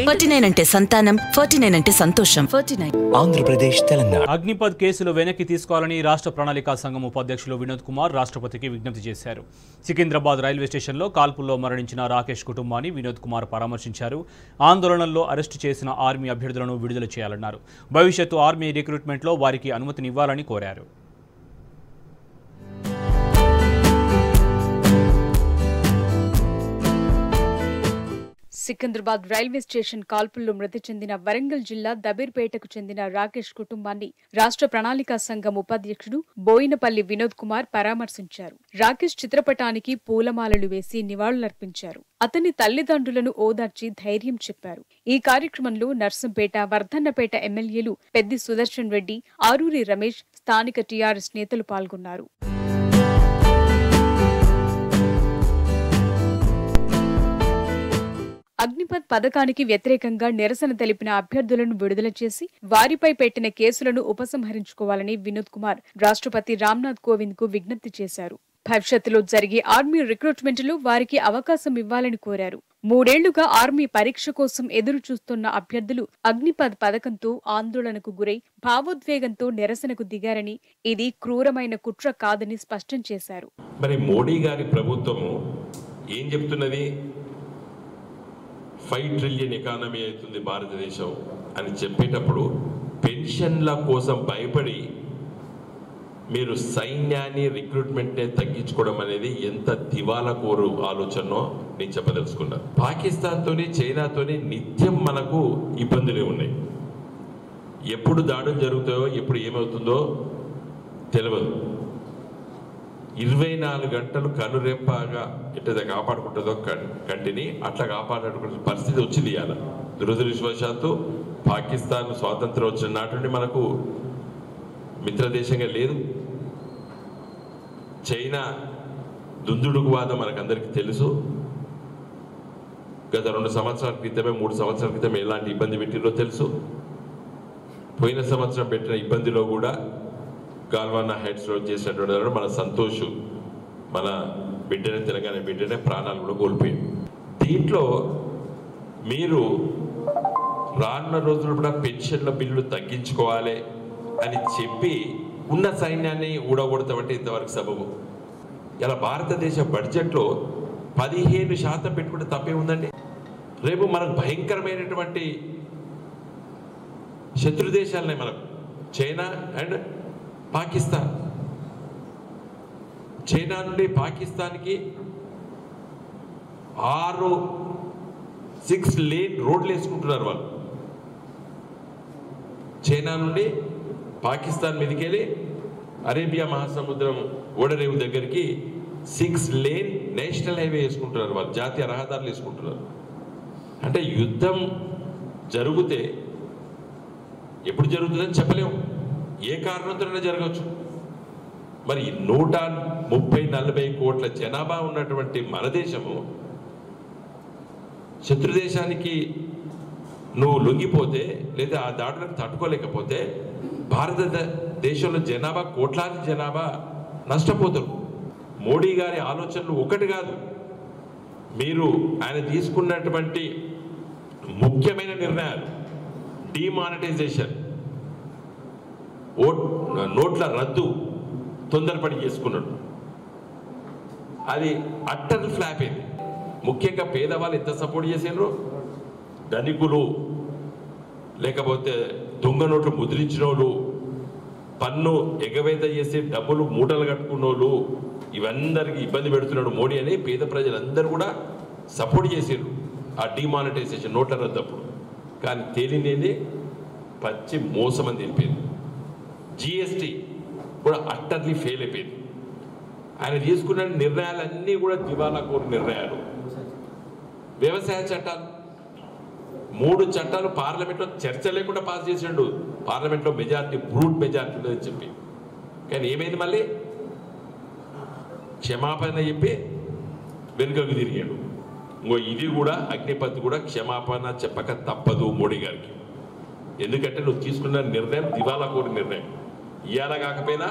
Forty nine అంటే సంతానం forty nine అంటే సంతోషం. Forty nine. ఆంధ్రప్రదేశ్ తెలంగాణ. అగ్నిపథ్ కేసులు వెనక్కి తీసుకోవాలని రాష్ట్ర ప్రణాళికా సంఘం ఉపాధ్యక్షులు వినోద్ కుమార్ రాష్ట్రపతికి విజ్ఞప్తి చేశారు. సికింద్రాబాద్ రైల్వే స్టేషన్లో కాల్పుల్లో మరణించిన రాకేష్ కుటుంబాన్ని వినోద్ కుమార్ పరామర్శించారు. ఆందోళనల్లో అరెస్టు చేసిన ఆర్మీ అభ్యర్థులను విడుదల చేయాలన్నారు. భవిష్యత్తు ఆర్మీ రిక్రూట్మెంట్లో వారికి అనుమతినివ్వాలని కోరారు. సికింద్రాబాద్ రైల్వే స్టేషన్ కాల్పుల్లో మృతి చెందిన వరంగల్ జిల్లా దబీర్పేటకు చెందిన రాకేష్ కుటుంబాన్ని రాష్ట్ర ప్రణాళికా సంఘం ఉపాధ్యక్షుడు బోయినపల్లి వినోద్ కుమార్ పరామర్శించారు. రాకేష్ చిత్రపటానికి పూలమాలలు వేసి నివాళులర్పించారు. అతని తల్లిదండ్రులను ఓదార్చి ధైర్యం చెప్పారు. ఈ కార్యక్రమంలో నర్సంపేట వర్ధన్నపేట ఎమ్మెల్యేలు పెద్ది సుదర్శన్ రెడ్డి ఆరూరి రమేష్ స్థానిక టీఆర్ఎస్ నేతలు పాల్గొన్నారు. అగ్నిపథ్ పథకానికి వ్యతిరేకంగా నిరసన తెలిపిన అభ్యర్థులను విడుదల చేసి వారిపై పెట్టిన కేసులను ఉపసంహరించుకోవాలని వినోద్ కుమార్ రాష్ట్రపతి రామ్నాథ్ కోవింద్కు విజ్ఞప్తి చేశారు. భవిష్యత్తులో జరిగే ఆర్మీ రిక్రూట్మెంట్లో వారికి అవకాశం ఇవ్వాలని కోరారు. మూడేళ్ళుగా ఆర్మీ పరీక్ష కోసం ఎదురు చూస్తున్న అభ్యర్థులు అగ్నిపథ్ పథకంతో ఆందోళనకు గురై భావోద్వేగంతో నిరసనకు దిగారని ఇది క్రూరమైన కుట్ర కాదని స్పష్టం చేశారు. మరి మోడీ గారి ప్రభుత్వము ఏం చెప్తున్నది? ఫైవ్ ట్రిలియన్ ఎకానమీ అవుతుంది భారతదేశం అని చెప్పేటప్పుడు పెన్షన్ల కోసం భయపడి మీరు సైన్యాన్ని రిక్రూట్మెంట్నే తగ్గించుకోవడం అనేది ఎంత దివాలా కోరు ఆలోచనో నేను చెప్పదలుచుకున్నాను పాకిస్తాన్తోని చైనాతోని నిత్యం మనకు ఇబ్బందులే ఉన్నాయి. ఎప్పుడు దాడులు జరుగుతాయో ఎప్పుడు ఏమవుతుందో తెలియదు ఇరవై నాలుగు గంటలు కనురెప్పగా ఎట్లా కాపాడుకుంటుందో కంటిని అట్లా కాపాడుకునే పరిస్థితి వచ్చింది ఇవాళ దురదృష్టవశాత్తు పాకిస్తాన్ స్వాతంత్రం వచ్చిన నాటి నుండి మనకు మిత్రదేశంగా లేదు. చైనా దుందుడుకు వాదం మనకందరికీ తెలుసు. గత రెండు సంవత్సరాల క్రితమే మూడు సంవత్సరాల క్రితమే ఎలాంటి ఇబ్బంది పెట్టిందో తెలుసు. పోయిన సంవత్సరం పెట్టిన ఇబ్బందిలో కూడా గాల్వానా హెడ్స్ రోజు చేసినటువంటి మన సంతోష్. మన బిడ్డనే తెలంగాణ బిడ్డనే ప్రాణాలు కూడా కోల్పోయాడు దీంట్లో మీరు రానున్న రోజులు కూడా పెన్షన్ల బిల్లులు తగ్గించుకోవాలి అని చెప్పి ఉన్న సైన్యాన్ని ఊడగొడతామంటే ఇంతవరకు సబబు. ఇలా భారతదేశ బడ్జెట్లో పదిహేను శాతం పెట్టుకుంటే తప్పే ఉందండి? రేపు మనకు భయంకరమైనటువంటి శత్రు దేశాలనే మనకు. China and Pakistan. చైనా నుండి పాకిస్తాన్కి ఆరు సిక్స్ లేన్ రోడ్లు వేసుకుంటున్నారు వాళ్ళు. చైనా నుండి పాకిస్తాన్ మీదకి వెళ్ళి అరేబియా మహాసముద్రం ఓడరేవు దగ్గరికి సిక్స్ లేన్ నేషనల్ హైవే వేసుకుంటున్నారు వాళ్ళు జాతీయ రహదారులు వేసుకుంటున్నారు. అంటే యుద్ధం జరిగితే ఎప్పుడు జరుగుతుందని చెప్పలేము. ఏ కారణంతోనైనా జరగవచ్చు. మరి నూట ముప్పై నలభై కోట్ల జనాభా ఉన్నటువంటి మన దేశము శత్రు దేశానికి నువ్వు లొంగిపోతే లేదా ఆ దాడులకు తట్టుకోలేకపోతే భారత దేశంలో జనాభా కోట్లాది జనాభా నష్టపోతారు. మోడీ గారి ఆలోచనలు ఒకటి కాదు. మీరు ఆయన తీసుకున్నటువంటి ముఖ్యమైన నిర్ణయాలు డిమానిటైజేషన్. ఓట్ నోట్ల రద్దు తొందరపడి చేసుకున్నాడు. అది అట్టర్ ఫ్లాప్ అయింది. ముఖ్యంగా పేదవాళ్ళు ఎంత సపోర్ట్ చేసారు ధనికులు లేకపోతే దొంగ నోట్లు ముద్రించిన వాళ్ళు పన్ను ఎగవేత చేసి డబ్బులు మూటలు కట్టుకున్న వాళ్ళు ఇవందరికి ఇబ్బంది పెడుతున్నాడు మోడీ అని పేద ప్రజలందరూ కూడా సపోర్ట్ చేసారు ఆ డిమానిటైజేషన్ నోట్ల రద్దప్పుడు కానీ తేలినేది పచ్చి మోసం అని తెలిపింది. జిఎస్టీ కూడా అట్టర్లీ ఫెయిల్ అయిపోయింది. ఆయన తీసుకున్న నిర్ణయాలన్నీ కూడా దివాలా కోరు నిర్ణయాలు. వ్యవసాయ చట్టాలు మూడు చట్టాలు పార్లమెంట్లో చర్చ లేకుండా పాస్ చేసిండు. పార్లమెంట్లో మెజార్టీ బ్రూట్ మెజార్టీ లేదని చెప్పి. కానీ ఏమైంది మళ్ళీ? క్షమాపణ చెప్పి వెనుకకు తిరిగాడు. ఇంకో ఇది కూడా అగ్నిపతి కూడా క్షమాపణ చెప్పక తప్పదు మోడీ గారికి. ఎందుకంటే నువ్వు తీసుకున్న నిర్ణయం దివాలా కోరి నిర్ణయం. ఇవాళ కాకపోయినా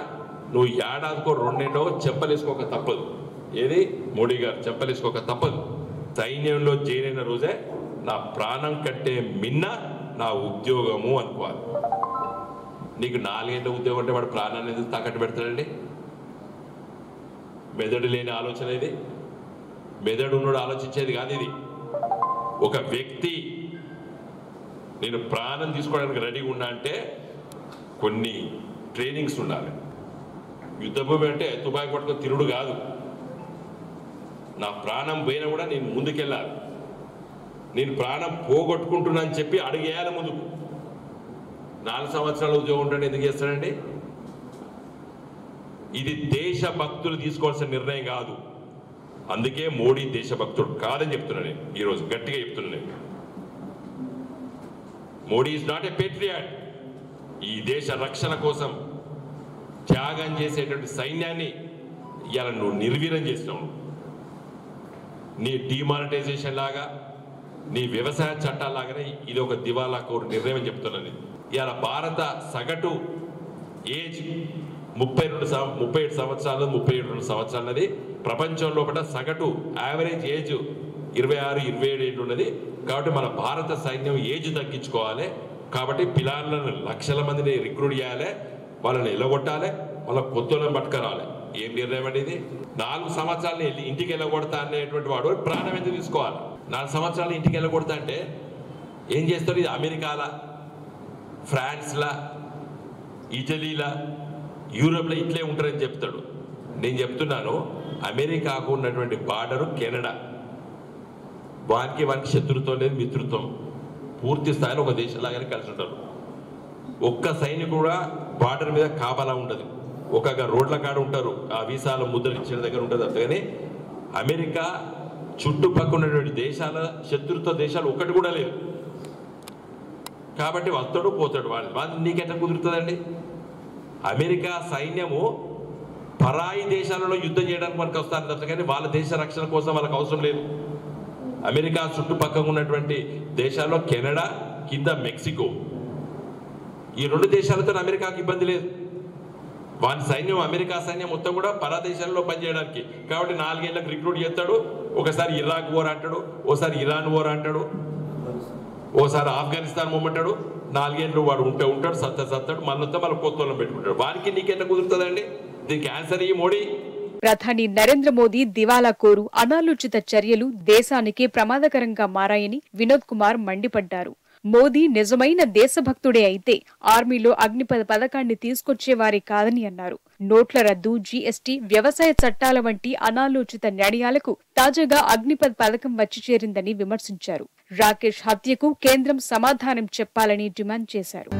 నువ్వు ఏడాదికో రెండేండో చెప్పలేసుకోక తప్పదు. ఏది? మోడీ గారు చెప్పలేసుకోక తప్పదు. సైన్యంలో చేరిన రోజే నా ప్రాణం కట్టే మిన్న నా ఉద్యోగము అనుకోవాలి. నీకు నాలుగేళ్ళ ఉద్యోగం అంటే వాడు ప్రాణాన్ని ఎందుకు తాకట్టు పెడతాడండి? మెదడు లేని ఆలోచన ఇది. మెదడు ఉన్నోడు ఆలోచించేది కాదు ఇది. ఒక వ్యక్తి నేను ప్రాణం తీసుకోవడానికి రెడీగా ఉన్నా అంటే కొన్ని ట్రైనింగ్స్ ఉండాలి. యుద్ధభూమి అంటే తుబాయి పట్టుకొని తిరుడు కాదు. నా ప్రాణం పోయినా కూడా నేను ముందుకెళ్ళాలి. నేను ప్రాణం పోగొట్టుకుంటున్నా అని చెప్పి అడిగేయాలి ముందుకు. నాలుగు సంవత్సరాలు ఉద్యోగం ఉంటాడు ఎందుకు చేస్తాడండి ఇది దేశభక్తులు తీసుకోవాల్సిన నిర్ణయం కాదు. అందుకే మోడీ దేశభక్తుడు కాదని చెప్తున్నా నేను. ఈరోజు గట్టిగా చెప్తున్నా నేను. Modi is not a patriot ఈ దేశ రక్షణ కోసం త్యాగం చేసేటువంటి సైన్యాన్ని ఇలా నువ్వు నిర్వీర్యం చేసినావు. నీ డిమానిటైజేషన్ లాగా నీ వ్యవసాయ చట్టాలాగానే ఇది ఒక దివాలా కోరు నిర్ణయం అని చెప్తున్నాను ఇలా భారత సగటు ఏజ్ ముప్పై రెండు సం- ముప్పై ఏడు సంవత్సరాలు ముప్పై ఏడు రెండు సంవత్సరాలది ప్రపంచం లోపల సగటు యావరేజ్ ఏజ్ ఇరవై ఆరు ఇరవై ఏడు ఏళ్ళు ఉన్నది. కాబట్టి మన భారత సైన్యం ఏజ్ తగ్గించుకోవాలి. కాబట్టి పిల్లలను లక్షల మందిని రిక్రూట్ చేయాలి వాళ్ళని ఎలగొట్టాలి వాళ్ళ కొత్తలను పట్టుకురావాలి. ఏం నిర్ణయం అండి ఇది? నాలుగు సంవత్సరాలు వెళ్ళి ఇంటికి వెళ్ళగొడతా అనేటువంటి వాడు ప్రాణం ఎందుకు తీసుకోవాలి? నాలుగు సంవత్సరాలు ఇంటికి వెళ్ళగొడతా అంటే ఏం చేస్తారు ఇది? అమెరికాలా ఫ్రాన్స్లా ఇటలీలా యూరోప్లో ఇట్లే ఉంటారని చెప్తాడు. నేను చెప్తున్నాను అమెరికాకు ఉన్నటువంటి బార్డరు కెనడా. వానికి వానికి శత్రుత్వం లేదు మిత్రుత్వం. పూర్తి స్థాయిలో ఒక దేశంలాగానే కలిసి ఉంటారు ఒక్క సైనికుడు కూడా బార్డర్ మీద కాపలా ఉంటుంది ఒక రోడ్ల కాడ ఉంటారు. ఆ వీసాల ముద్రలు ఇచ్చిన దగ్గర ఉంటుంది అంతగాని అమెరికా చుట్టుపక్కల ఉన్నటువంటి దేశాల శత్రుత్వ దేశాలు ఒకటి కూడా లేదు కాబట్టి వస్తాడు పోతాడు. వాళ్ళు వాళ్ళు నీకెట్లా కుదురుతుందండి? అమెరికా సైన్యము పరాయి దేశాలలో యుద్ధం చేయడానికి మనకు వస్తారు తప్ప కానీ వాళ్ళ దేశ రక్షణ కోసం వాళ్ళకి అవసరం లేదు. అమెరికా చుట్టుపక్కల ఉన్నటువంటి దేశాల్లో కెనడా కింద మెక్సికో. ఈ రెండు దేశాలతో అమెరికాకి ఇబ్బంది లేదు. వాని సైన్యం అమెరికా సైన్యం మొత్తం కూడా పరదేశాల్లో పనిచేయడానికి. కాబట్టి నాలుగేళ్ళకు రిక్రూట్ చేస్తాడు. ఒకసారి ఇరాక్ ఓర్ అంటాడు. ఓసారి ఇరాన్ ఓర్ అంటాడు. ఓసారి ఆఫ్ఘనిస్తాన్ మొమ్మంటాడు. నాలుగేళ్ళు వాడు ఉంటే ఉంటాడు సత్త సత్తాడు. మళ్ళొస్తే మళ్ళీ కొత్త వాళ్ళని పెట్టుకుంటాడు. వానికి నీకెంత కుదురుతుందండి? దీనికి ఆన్సర్ ఈ మోడీ. ప్రధాని నరేంద్ర మోదీ దివాలా కోరు అనాలోచిత చర్యలు దేశానికే ప్రమాదకరంగా మారాయని వినోద్ కుమార్ మండిపడ్డారు. మోదీ నిజమైన దేశభక్తుడే అయితే ఆర్మీలో అగ్నిపథ పథకాన్ని తీసుకొచ్చేవారే కాదని అన్నారు. నోట్ల రద్దు జీఎస్టీ వ్యవసాయ చట్టాల వంటి అనాలోచిత నిర్ణయాలకు తాజాగా అగ్నిపథ్ పథకం వచ్చి చేరిందని విమర్శించారు. రాకేష్ హత్యకు కేంద్రం సమాధానం చెప్పాలని డిమాండ్ చేశారు.